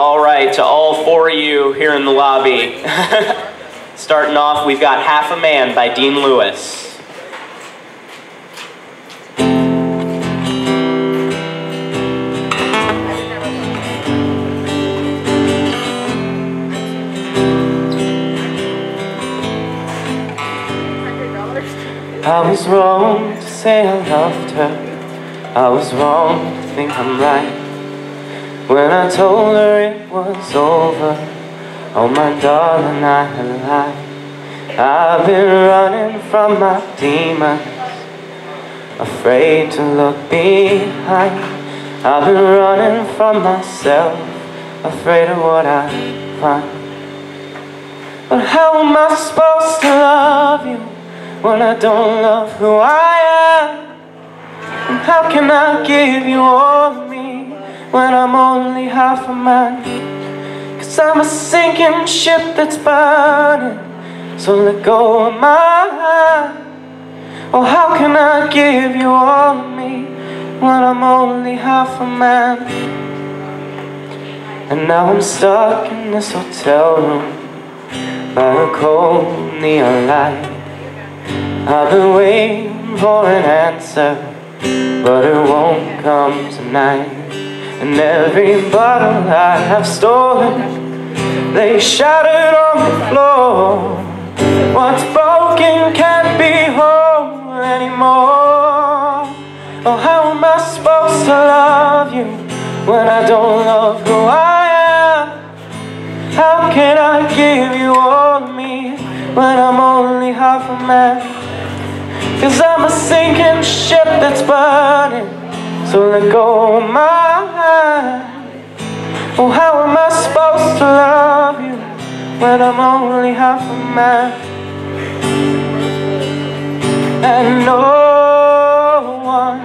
All right, to all four of you here in the lobby. Starting off, we've got Half a Man by Dean Lewis. I was wrong to say I loved her. I was wrong to think I'm right. When I told her it was over, oh my darling, I lied. I've been running from my demons, afraid to look behind. I've been running from myself, afraid of what I find. But how am I supposed to love you when I don't love who I am? And how can I give you all when I'm only half a man? Cause I'm a sinking ship that's burning, so let go of my hand. Oh, how can I give you all of me when I'm only half a man? And now I'm stuck in this hotel room by a cold neon light. I've been waiting for an answer, but it won't come tonight. And every bottle I have stolen, they shattered on the floor. What's broken can't be whole anymore. Oh, how am I supposed to love you when I don't love who I am? How can I give you all of me when I'm only half a man? Cause I'm a sinking ship that's burning, so let go of my hand. Oh, how am I supposed to love you when I'm only half a man? And no one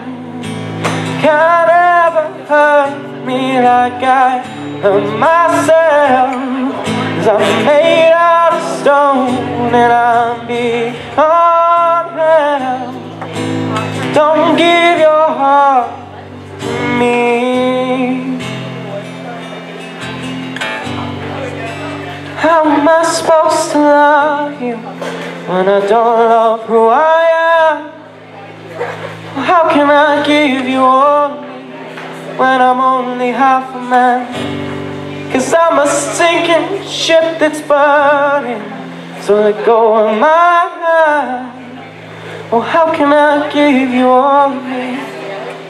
can ever hurt me like I hurt myself. Cause I'm made out of stone and I'm beyond hell. Don't give your heart me. How am I supposed to love you when I don't love who I am? How can I give you all when I'm only half a man? Cause I'm a sinking ship that's burning, so let go of my hand. Oh, how can I give you all me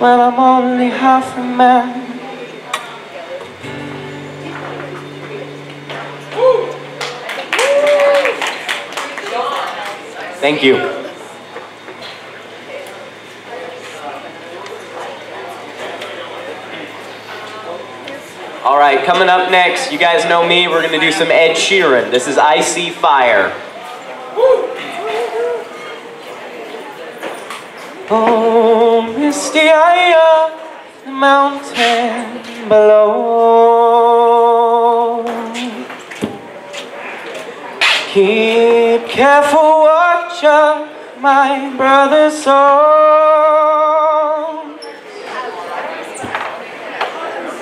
when I'm only half a man? Thank you. All right, coming up next, you guys know me, we're going to do some Ed Sheeran. This is I See Fire. Oh, misty eye of the mountain below. Keep careful watch of my brother's soul.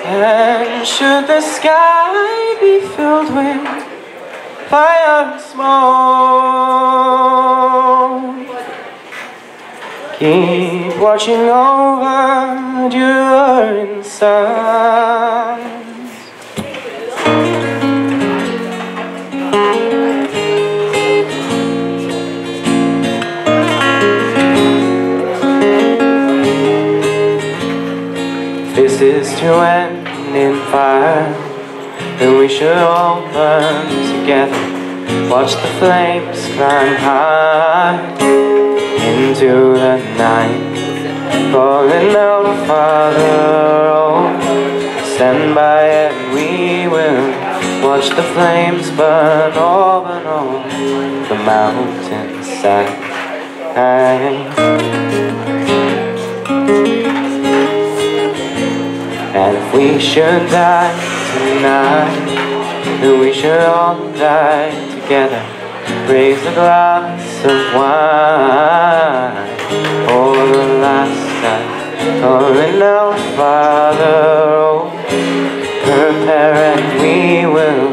And should the sky be filled with fire and smoke, keep watching over your sons. This is to end in fire, and we should all burn together. Watch the flames climb high into the night, calling out, Father, oh, stand by and we will watch the flames burn over all the mountainside. And if we should die tonight, then we should all die together. Raise a glass of wine for the last time. Calling out, Father, oh, prepare and we will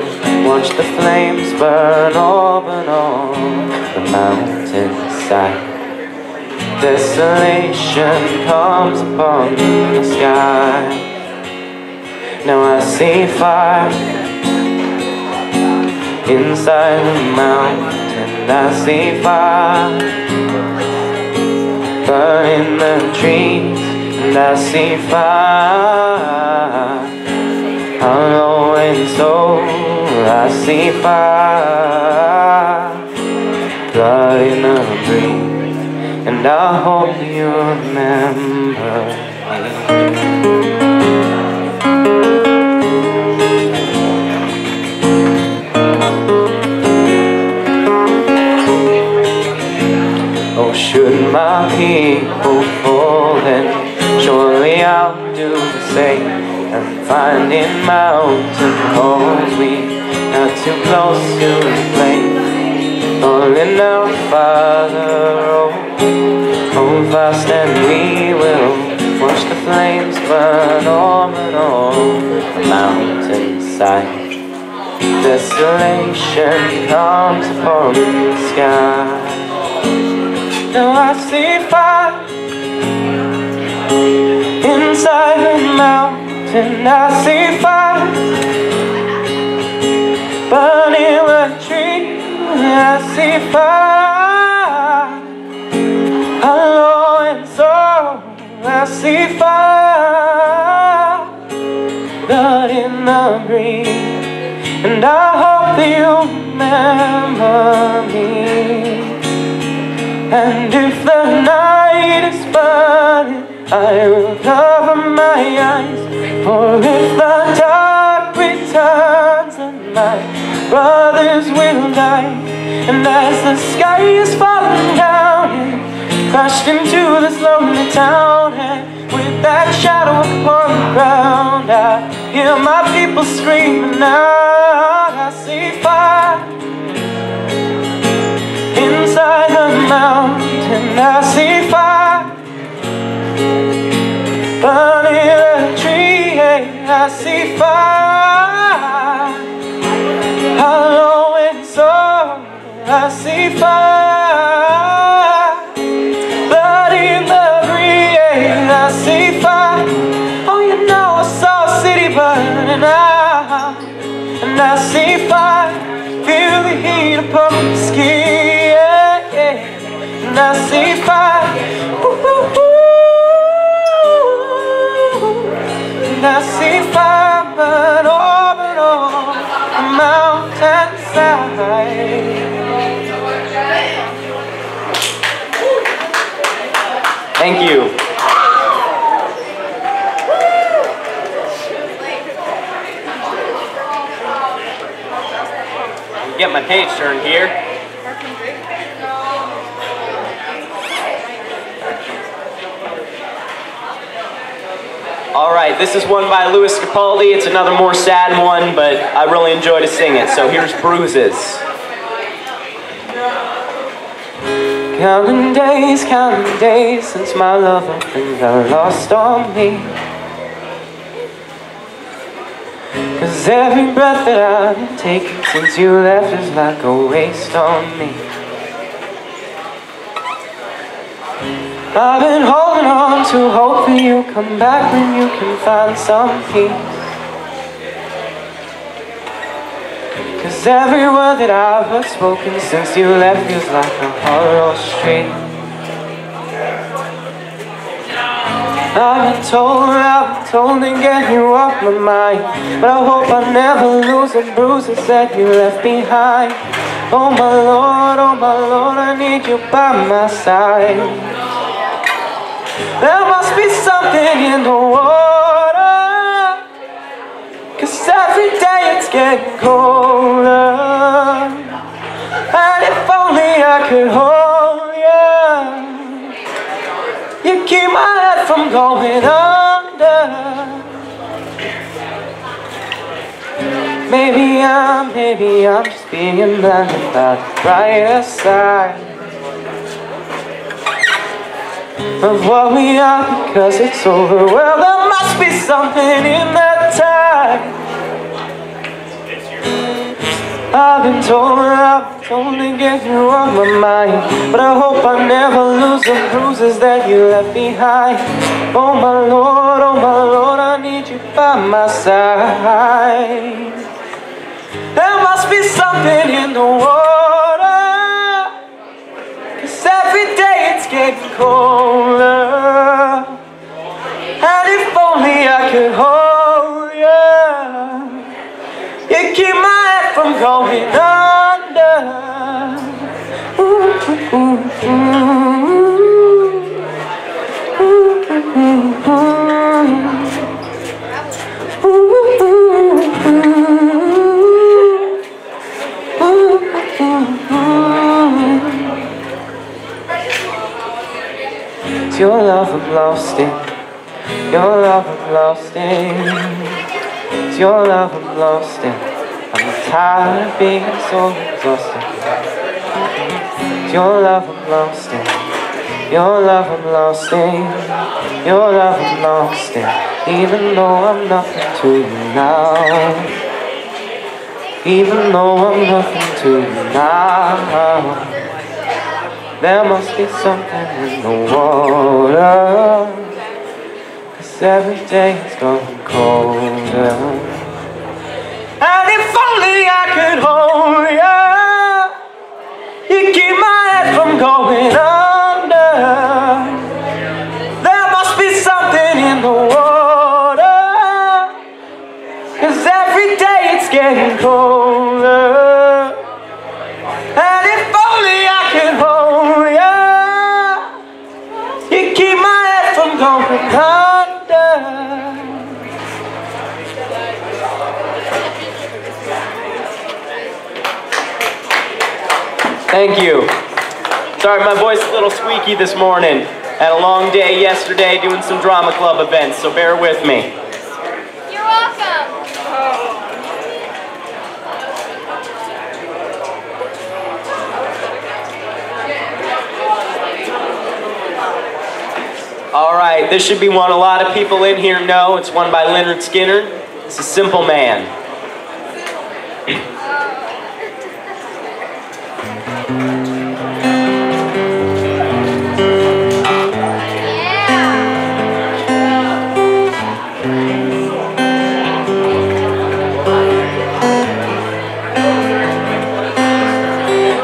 watch the flames burn open on the mountainside. Desolation comes upon the sky. Now I see fire inside the mountain. I see fire burning the trees, and I see fire. And soul, I see fire. Blood in the breeze, and I hope you remember should my people fall, then surely I'll do the same. And finding mountain calls we not too close to the flame. Falling out, Father, oh, hold fast and we will watch the flames burn on and on the mountainside. Desolation comes upon the sky. Now I see fire inside the mountain. I see fire burning the tree. I see fire hollow and soul. I see fire blood in the breeze, and I hope that you remember me. And if the night is burning, I will cover my eyes. For if the dark returns, then my brothers will die. And as the sky is falling down and crashed into this lonely town, and with that shadow upon the ground, I hear my people screaming out. I see fire inside mountain I see fire burning a tree I see fire hollow and soul I see fire blood in the breeze I see fire oh you know I saw a city burning out. And I see fire feel the heat upon my skin see fire burn over on the mountainside Thank you. Get my page turned here. All right, this is one by Lewis Capaldi. It's another more sad one, but I really enjoy to sing it. So here's Bruises. Counting days, counting days since my love opened got lost on me. Cause every breath that I've taking since you left is like a waste on me. I've been holding on to hope that you'll come back when you can find some peace. Cause every word that I've heard spoken since you left feels like a hollow street. I've been told, I've been told to get you off my mind But I hope I never lose the bruises that you left behind Oh my Lord, oh my Lord, I need you by my side There must be something in the water. Cause every day it's getting colder. And if only I could hold you You keep my head from going under. Maybe I'm, maybe I'm just being blinded by the side of what we are because it's over. Well, there must be something in that time. I've been told I've only get you off my mind. But I hope I never lose the bruises that you left behind. Oh my Lord, oh my Lord, I need you by my side. There must be something in the water. Cause every day getting colder. And if only I could hold you You keep my head from going under. Ooh, ooh, It's lost in. It's your love I'm lost in. I'm tired of being so exhausted. It's Your love I'm lost in. Your love I'm lost in. Your love I'm lost in. Even though I'm nothing to you now. Even though I'm nothing to you now. There must be something in the water Cause every day it's growing colder. And if only I could hold you You keep my head from going under. There must be something in the water Cause every day it's getting colder Thank you. Sorry, my voice is a little squeaky this morning. Had a long day yesterday doing some drama club events, so bear with me. You're welcome. All right, this should be one a lot of people in here know. It's one by Lynyrd Skynyrd. It's a simple man.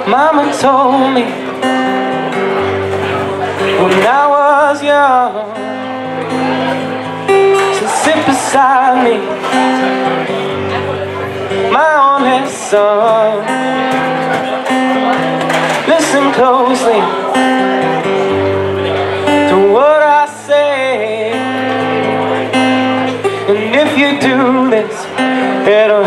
Mama told me when I was young to sit beside me, my only son. Closely to what I say, and if you do this, it'll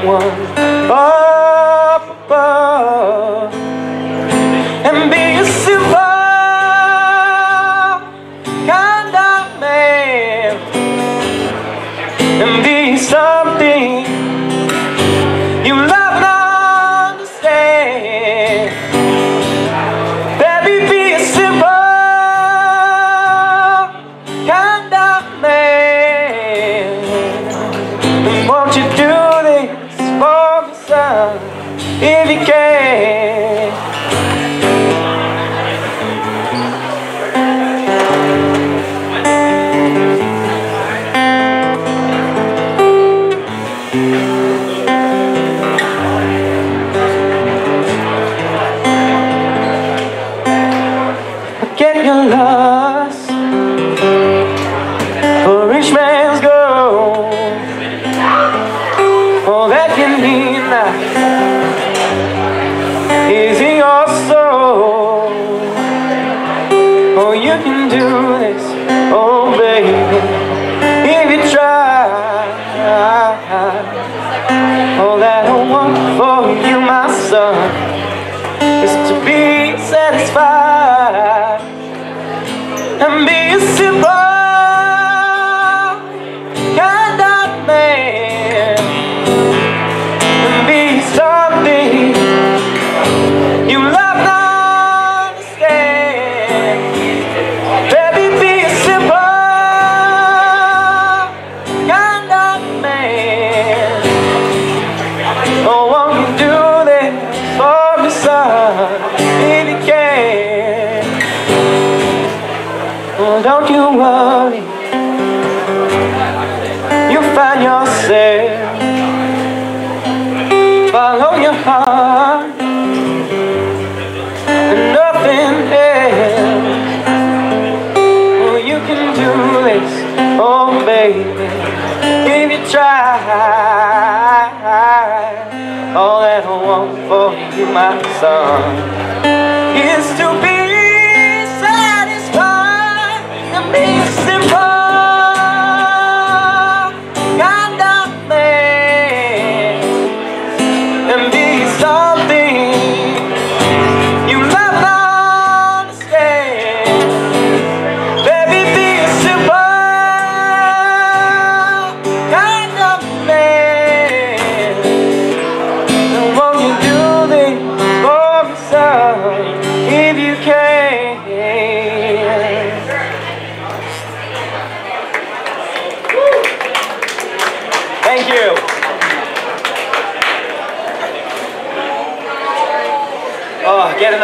someone Oh, you can do this, oh baby If you try All that I want for you, my son Is to be satisfied And be don't you worry, you'll find yourself. Follow your heart and nothing else. Oh, you can do this, oh baby, if you try. All that I want for you, my son, is to be satisfied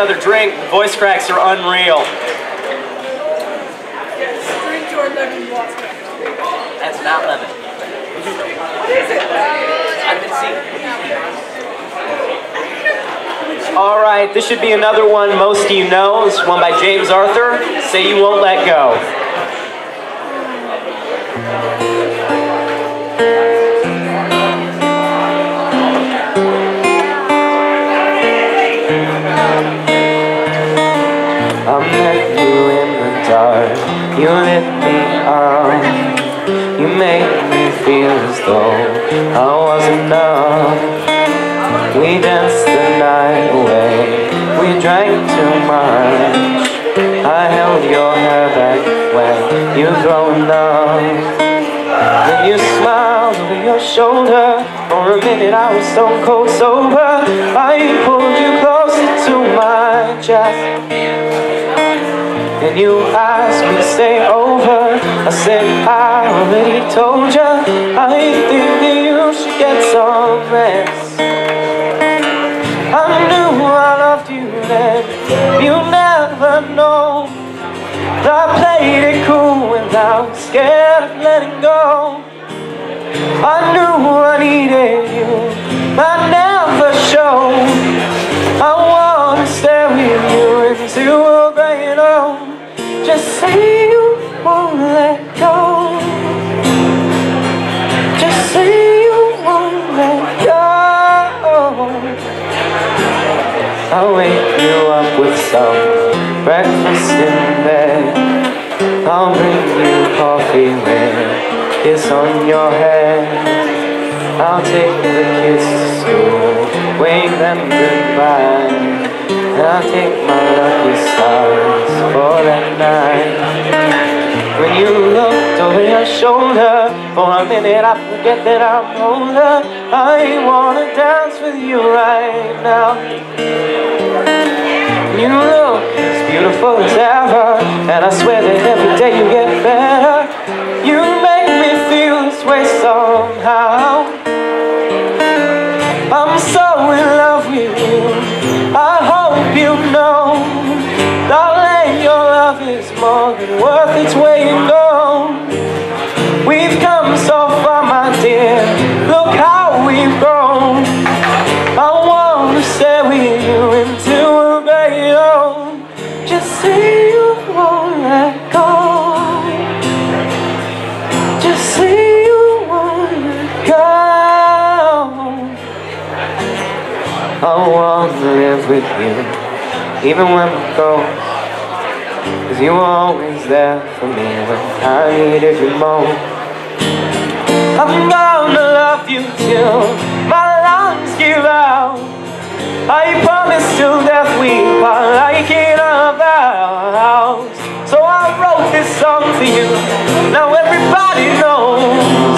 another drink. Voice cracks are unreal. Drink your lemon water. That's not lemon. What is it? I've been seeing. All right, this should be another one most of you know. It's one by James Arthur. Say you won't let go. I was enough. We danced the night away. We drank too much. I held your hair back when you growing up. Then you smiled over your shoulder. For a minute I was stone cold sober. I pulled you closer to my chest. And you asked me to stay over. I said I already told ya. I think get some rest. I knew I loved you then. You never know. I played it cool without scared of letting go. I knew I'll wake you up with some breakfast in bed. I'll bring you coffee with kiss on your head. I'll take the kids to school, wave them goodbye. I'll take my lucky stars for that night. When you looked over your shoulder, for a minute I forget that I'm older. I wanna dance with you right now. You look as beautiful as ever, and I swear that every day you get better. You make me feel this way somehow. I'm so in love with you. I hope you know, darling, your love is more than worth its weight in gold. with you, even when we go. Cause you were always there for me when I needed you most I'm gonna love you till my lungs give out. I promise till death we part like in a vows So I wrote this song for you, now everybody knows.